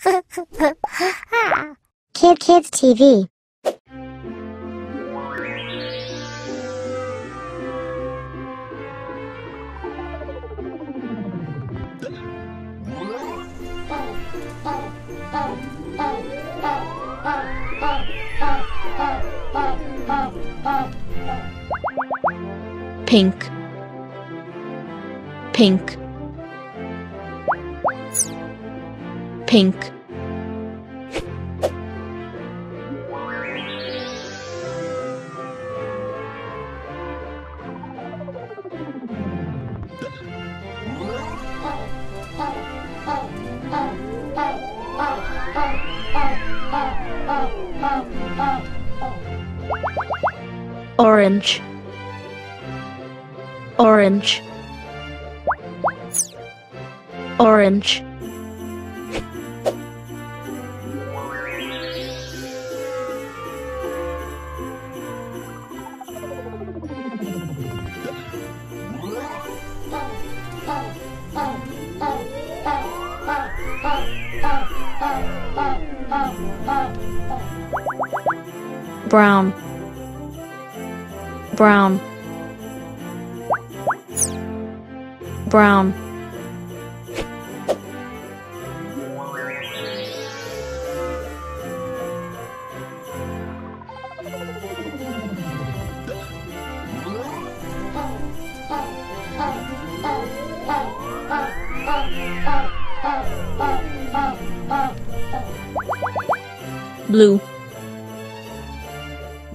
Kid Kids TV. pink pink pink. Orange. Orange. Orange brown brown brown blue.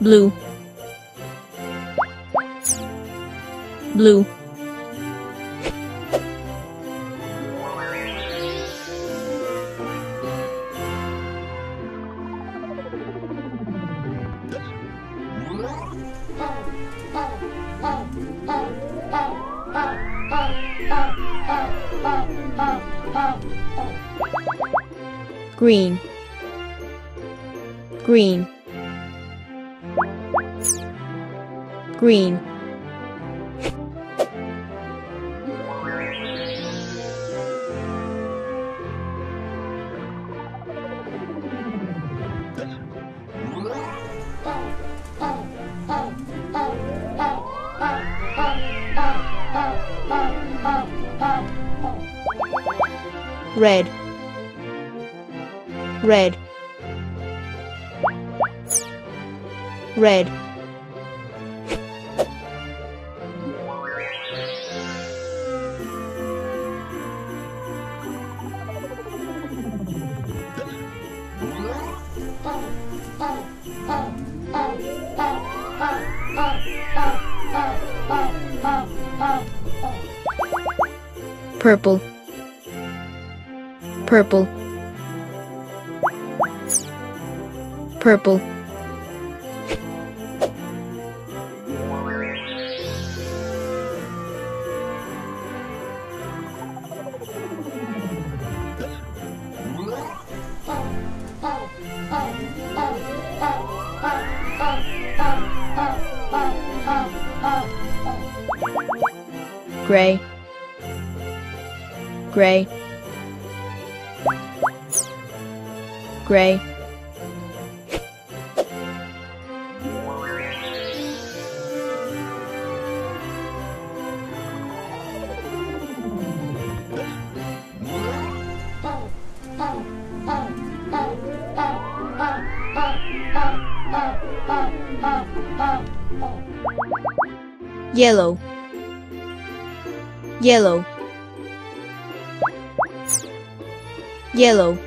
Blue. Blue. Green green. Green. Red. Red red. Purple. Purple. Purple gray. Gray. Gray. Yellow yellow. Yellow